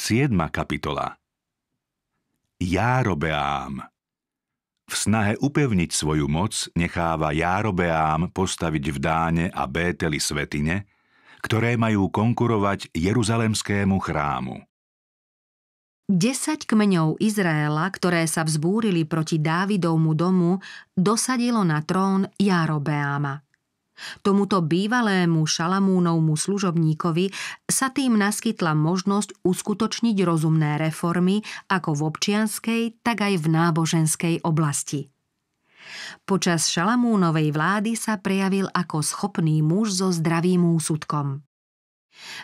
7. kapitola Járobeám V snahe upevniť svoju moc necháva Járobeám postaviť v Dáne a Bételi svetine, ktoré majú konkurovať Jeruzalemskému chrámu. Desať kmeňov Izraela, ktoré sa vzbúrili proti Dávidovmu domu, dosadilo na trón Járobeáma – Tomuto bývalému Šalamúnovmu služobníkovi sa tým naskytla možnosť uskutočniť rozumné reformy ako v občianskej, tak aj v náboženskej oblasti. Počas Šalamúnovej vlády sa prejavil ako schopný muž so zdravým úsudkom.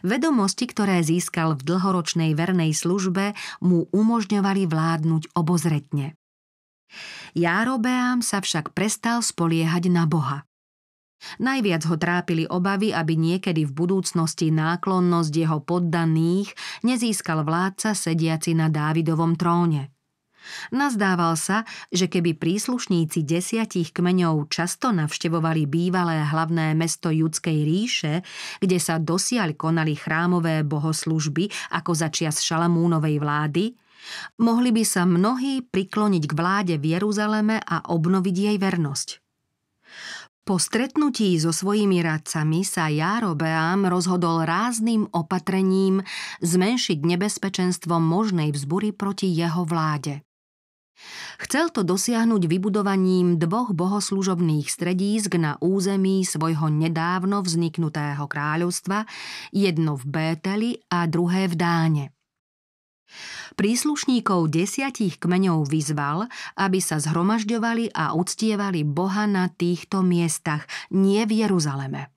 Vedomosti, ktoré získal v dlhoročnej vernej službe, mu umožňovali vládnuť obozretne. Járobeám sa však prestal spoliehať na Boha. Najviac ho trápili obavy, aby niekedy v budúcnosti náklonnosť jeho poddaných nezískal vládca sediaci na Dávidovom tróne. Nazdával sa, že keby príslušníci desiatich kmeňov často navštevovali bývalé hlavné mesto judskej ríše, kde sa dosiaľ konali chrámové bohoslužby ako začias Šalamúnovej vlády, mohli by sa mnohí prikloniť k vláde v Jeruzaleme a obnoviť jej vernosť. Po stretnutí so svojimi radcami sa Járobeám rozhodol rázným opatrením zmenšiť nebezpečenstvo možnej vzbury proti jeho vláde. Chcel to dosiahnuť vybudovaním dvoch bohoslužobných stredísk na území svojho nedávno vzniknutého kráľovstva, jedno v Bételi a druhé v Dáne. Príslušníkov desiatich kmeňov vyzval, aby sa zhromažďovali a uctievali Boha na týchto miestach, nie v Jeruzaleme.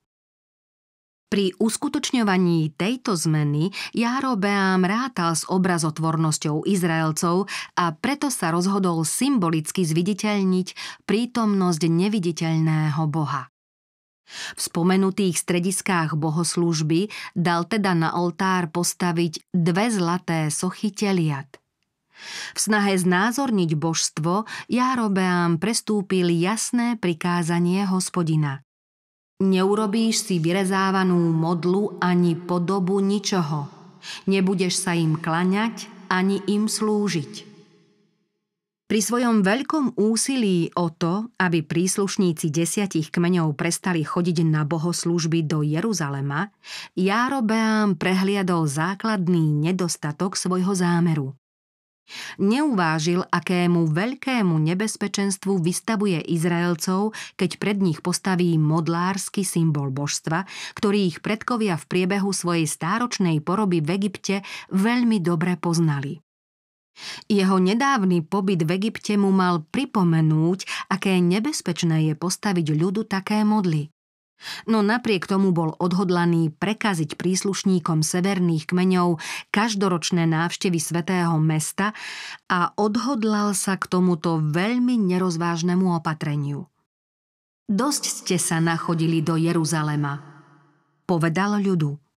Pri uskutočňovaní tejto zmeny Járobeám rátal s obrazotvornosťou Izraelcov a preto sa rozhodol symbolicky zviditeľniť prítomnosť neviditeľného Boha. V spomenutých strediskách bohoslúžby dal teda na oltár postaviť dve zlaté sochy teliat. V snahe znázorniť božstvo Járobeám prestúpil jasné prikázanie hospodina. Neurobíš si vyrezávanú modlu ani podobu ničoho. Nebudeš sa im klaňať ani im slúžiť. Pri svojom veľkom úsilí o to, aby príslušníci desiatich kmeňov prestali chodiť na bohoslužby do Jeruzalema, Járobeám prehliadol základný nedostatok svojho zámeru. Neuvážil, akému veľkému nebezpečenstvu vystavuje Izraelcov, keď pred nich postaví modlársky symbol božstva, ktorý ich predkovia v priebehu svojej stáročnej poroby v Egypte veľmi dobre poznali. Jeho nedávny pobyt v Egypte mu mal pripomenúť, aké nebezpečné je postaviť ľudu také modly. No napriek tomu bol odhodlaný prekaziť príslušníkom severných kmeňov každoročné návštevy svätého mesta a odhodlal sa k tomuto veľmi nerozvážnemu opatreniu. Dosť ste sa nachodili do Jeruzalema, povedal ľudu.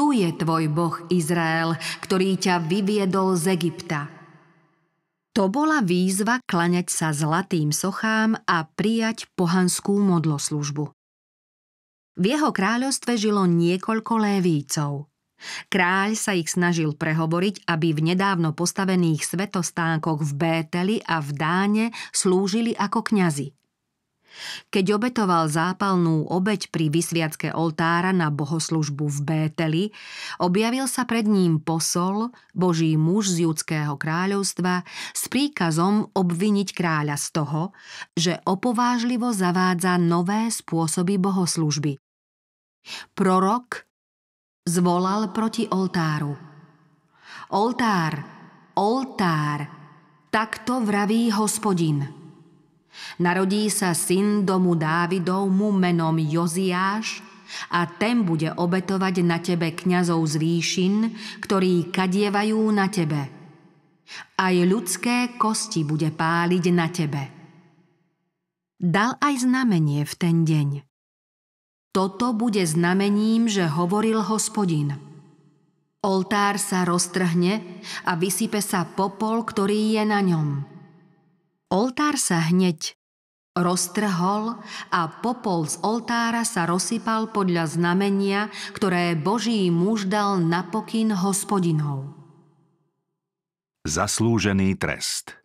Tu je tvoj Boh Izrael, ktorý ťa vyviedol z Egypta. To bola výzva klaňať sa zlatým sochám a prijať pohanskú modloslužbu. V jeho kráľovstve žilo niekoľko lévícov. Kráľ sa ich snažil prehovoriť, aby v nedávno postavených svetostánkoch v Bételi a v Dáne slúžili ako kňazi. Keď obetoval zápalnú obeď pri vysviacke oltára na bohoslužbu v Bételi, objavil sa pred ním posol, boží muž z judského kráľovstva, s príkazom obviniť kráľa z toho, že opovážlivo zavádza nové spôsoby bohoslužby. Prorok zvolal proti oltáru. Oltár, oltár, takto vraví hospodin. Narodí sa syn domu Dávidovmu menom Joziáš a ten bude obetovať na tebe kňazov z výšin, ktorí kadievajú na tebe. Aj ľudské kosti bude páliť na tebe. Dal aj znamenie v ten deň. Toto bude znamením, že hovoril hospodin. Oltár sa roztrhne a vysype sa popol, ktorý je na ňom Oltár sa hneď roztrhol a popol z oltára sa rozsypal podľa znamenia, ktoré Boží muž dal na pokyn hospodinov. Zaslúžený trest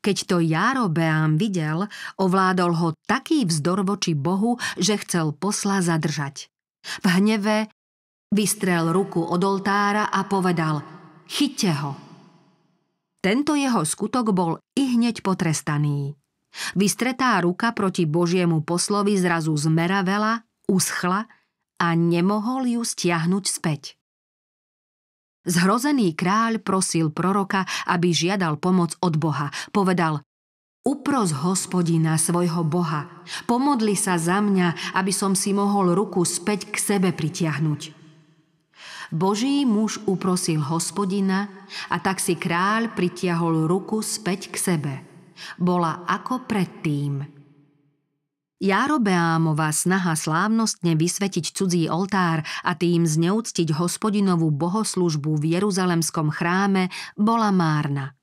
Keď to Járobeám videl, ovládol ho taký vzdor voči Bohu, že chcel posla zadržať. V hneve vystrel ruku od oltára a povedal Chyťte ho. Tento jeho skutok bol i hneď potrestaný. Vystretá ruka proti Božiemu poslovi zrazu zmeravela, uschla a nemohol ju stiahnuť späť. Zhrozený kráľ prosil proroka, aby žiadal pomoc od Boha. Povedal, upros hospodina svojho Boha, pomodli sa za mňa, aby som si mohol ruku späť k sebe pritiahnuť. Boží muž uprosil hospodina a tak si kráľ pritiahol ruku späť k sebe. Bola ako predtým. Járobeámová snaha slávnostne vysvetiť cudzí oltár a tým zneúctiť hospodinovú bohoslužbu v Jeruzalemskom chráme bola márna.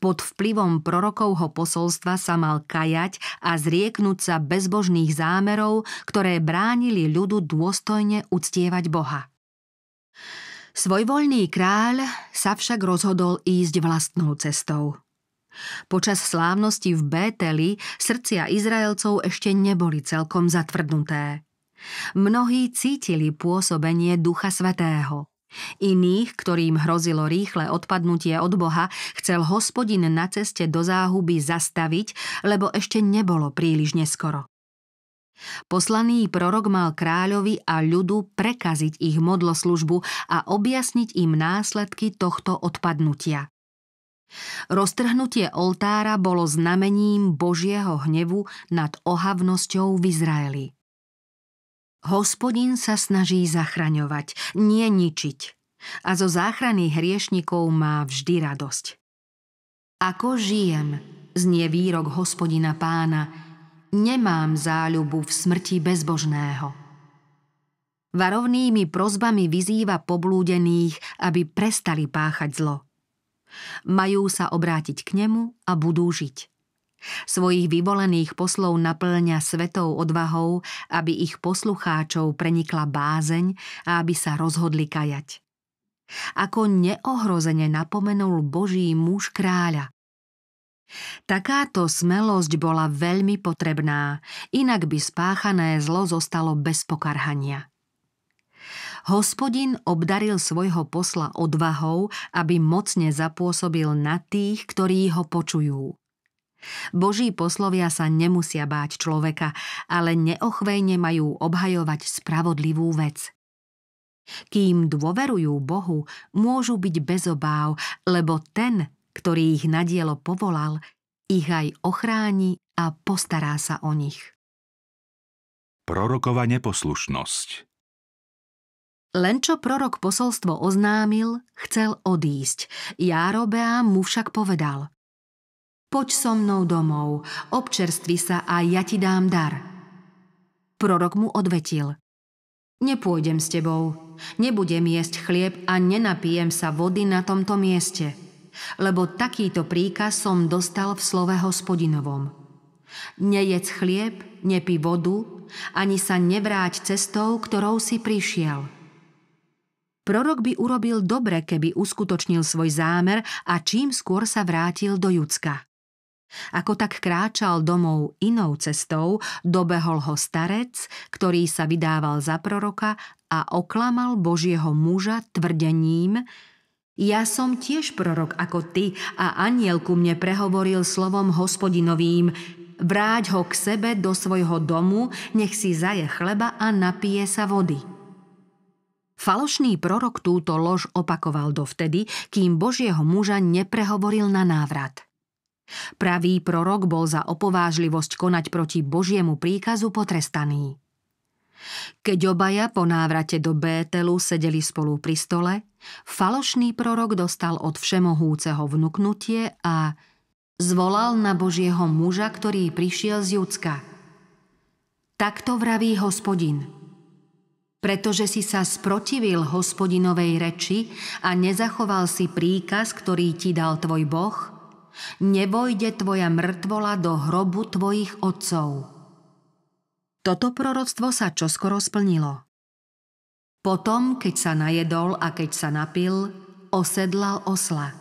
Pod vplyvom prorokovho posolstva sa mal kajať a zrieknúť sa bezbožných zámerov, ktoré bránili ľudu dôstojne uctievať Boha. Svojvoľný kráľ sa však rozhodol ísť vlastnou cestou – Počas slávnosti v Bételi srdcia Izraelcov ešte neboli celkom zatvrdnuté. Mnohí cítili pôsobenie Ducha Svetého. Iných, ktorým hrozilo rýchle odpadnutie od Boha, chcel hospodin na ceste do záhuby zastaviť, lebo ešte nebolo príliš neskoro. Poslaný prorok mal kráľovi a ľudu prekaziť ich modloslužbu a objasniť im následky tohto odpadnutia. Roztrhnutie oltára bolo znamením Božieho hnevu nad ohavnosťou v Izraeli. Hospodin sa snaží zachraňovať, nie ničiť. A zo záchrany hriešnikov má vždy radosť. Ako žijem, znie výrok hospodina pána, nemám záľubu v smrti bezbožného. Varovnými prozbami vyzýva poblúdených, aby prestali páchať zlo – Majú sa obrátiť k nemu a budú žiť. Svojich vyvolených poslov naplňa svetou odvahou, aby ich poslucháčov prenikla bázeň a aby sa rozhodli kajať. Ako neohrozene napomenul Boží muž kráľa. Takáto smelosť bola veľmi potrebná, inak by spáchané zlo zostalo bez pokarhania. Hospodin obdaril svojho posla odvahou, aby mocne zapôsobil na tých, ktorí ho počujú. Boží poslovia sa nemusia báť človeka, ale neochvejne majú obhajovať spravodlivú vec. Kým dôverujú Bohu, môžu byť bez obáv, lebo ten, ktorý ich na dielo povolal, ich aj ochráni a postará sa o nich. Prorokova neposlušnosť len čo prorok posolstvo oznámil, chcel odísť. Járobeám mu však povedal Poď so mnou domov, občerstvi sa a ja ti dám dar. Prorok mu odvetil Nepôjdem s tebou, nebudem jesť chlieb a nenapijem sa vody na tomto mieste, lebo takýto príkaz som dostal v slove hospodinovom. Nejedz chlieb, nepi vodu, ani sa nevráť cestou, ktorou si prišiel – Prorok by urobil dobre, keby uskutočnil svoj zámer a čím skôr sa vrátil do Judska. Ako tak kráčal domov inou cestou, dobehol ho starec, ktorý sa vydával za proroka a oklamal Božieho muža tvrdením Ja som tiež prorok ako ty a aniel ku mne prehovoril slovom hospodinovým Vráť ho k sebe do svojho domu, nech si zaje chleba a napije sa vody. Falošný prorok túto lož opakoval dovtedy, kým Božieho muža neprehovoril na návrat. Pravý prorok bol za opovážlivosť konať proti Božiemu príkazu potrestaný. Keď obaja po návrate do Bételu sedeli spolu pri stole, falošný prorok dostal od všemohúceho vnúknutie a zvolal na Božieho muža, ktorý prišiel z Judska. Takto vraví hospodin – pretože si sa sprotivil hospodinovej reči a nezachoval si príkaz, ktorý ti dal tvoj Boh, nevojde tvoja mŕtvola do hrobu tvojich otcov. Toto proroctvo sa čoskoro splnilo. Potom, keď sa najedol a keď sa napil, osedlal osla.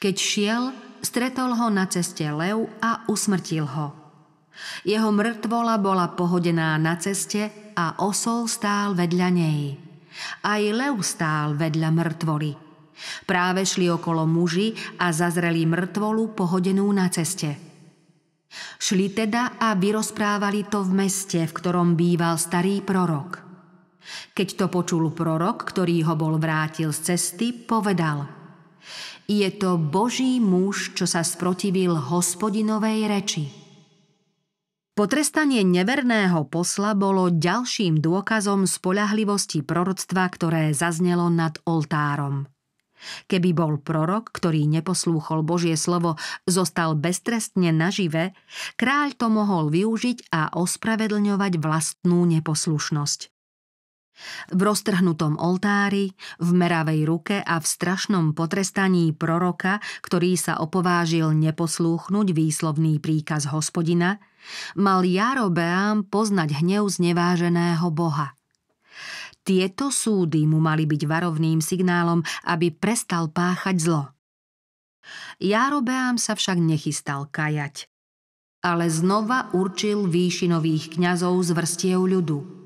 Keď šiel, stretol ho na ceste lev a usmrtil ho. Jeho mŕtvola bola pohodená na ceste a osol stál vedľa nej. Aj lev stál vedľa mŕtvoly. Práve šli okolo muži a zazreli mŕtvolu pohodenú na ceste. Šli teda a vyrozprávali to v meste, v ktorom býval starý prorok. Keď to počul prorok, ktorý ho bol vrátil z cesty, povedal Je to Boží muž, čo sa sprotivil hospodinovej reči. Potrestanie neverného posla bolo ďalším dôkazom spolahlivosti proroctva, ktoré zaznelo nad oltárom. Keby bol prorok, ktorý neposlúchol Božie slovo, zostal beztrestne nažive, kráľ to mohol využiť a ospravedlňovať vlastnú neposlušnosť. V roztrhnutom oltári, v meravej ruke a v strašnom potrestaní proroka, ktorý sa opovážil neposlúchnuť výslovný príkaz hospodina, mal Jarobeám poznať hnev zneváženého Boha. Tieto súdy mu mali byť varovným signálom, aby prestal páchať zlo. Jarobeám sa však nechystal kajať, ale znova určil výšinových kňazov z vrstiev ľudu –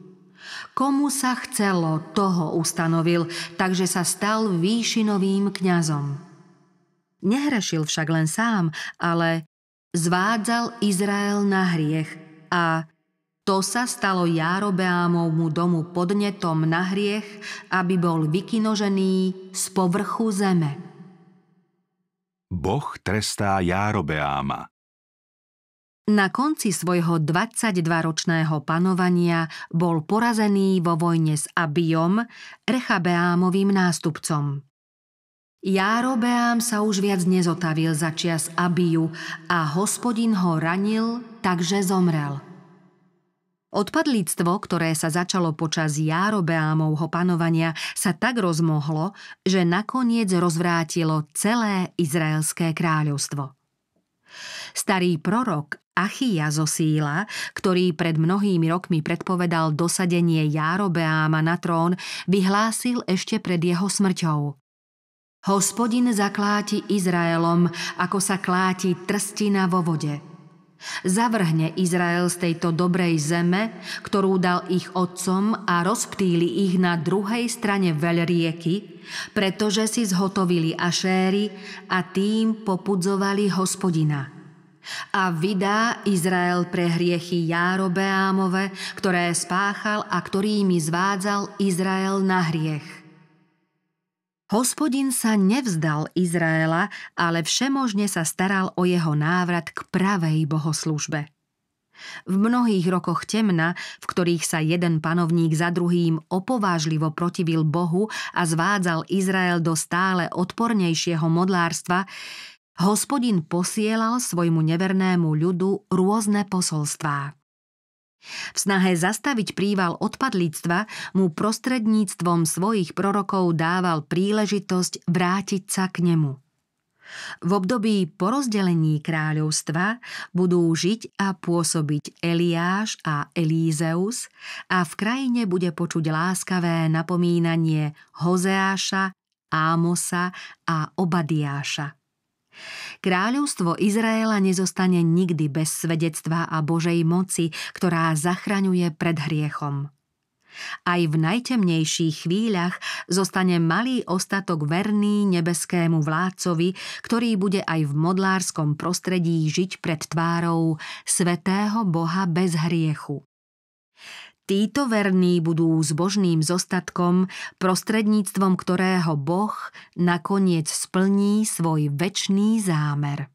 Komu sa chcelo, toho ustanovil, takže sa stal výšinovým kňazom. Nehrešil však len sám, ale zvádzal Izrael na hriech a to sa stalo Járobeámovmu domu podnetom na hriech, aby bol vykinožený z povrchu zeme. Boh trestá Járobeáma. Na konci svojho 22-ročného panovania bol porazený vo vojne s Abijom, Rechabeámovým nástupcom. Járobeám sa už viac nezotavil za čias Abiju a hospodin ho ranil, takže zomrel. Odpadlíctvo, ktoré sa začalo počas Járobeámovho panovania, sa tak rozmohlo, že nakoniec rozvrátilo celé izraelské kráľovstvo. Starý prorok Achia zo Síla, ktorý pred mnohými rokmi predpovedal dosadenie Járobeáma na trón, vyhlásil ešte pred jeho smrťou. Hospodin zakláti Izraelom, ako sa kláti trstina vo vode. Zavrhne Izrael z tejto dobrej zeme, ktorú dal ich otcom a rozptýli ich na druhej strane veľrieky, pretože si zhotovili ašéry a tým popudzovali hospodina a vydá Izrael pre hriechy Járobeámove, ktoré spáchal a ktorými zvádzal Izrael na hriech. Hospodin sa nevzdal Izraela, ale všemožne sa staral o jeho návrat k pravej bohoslužbe. V mnohých rokoch temna, v ktorých sa jeden panovník za druhým opovážlivo protivil Bohu a zvádzal Izrael do stále odpornejšieho modlárstva, hospodin posielal svojmu nevernému ľudu rôzne posolstvá. V snahe zastaviť príval odpadlíctva mu prostredníctvom svojich prorokov dával príležitosť vrátiť sa k nemu. V období porozdelení kráľovstva budú žiť a pôsobiť Eliáš a Elízeus a v krajine bude počuť láskavé napomínanie Hozeáša, Ámosa a Obadiáša. Kráľovstvo Izraela nezostane nikdy bez svedectva a Božej moci, ktorá zachraňuje pred hriechom. Aj v najtemnejších chvíľach zostane malý ostatok verný nebeskému vládcovi, ktorý bude aj v modlárskom prostredí žiť pred tvárou svetého Boha bez hriechu. Títo verní budú zbožným zostatkom, prostredníctvom ktorého Boh nakoniec splní svoj väčší zámer.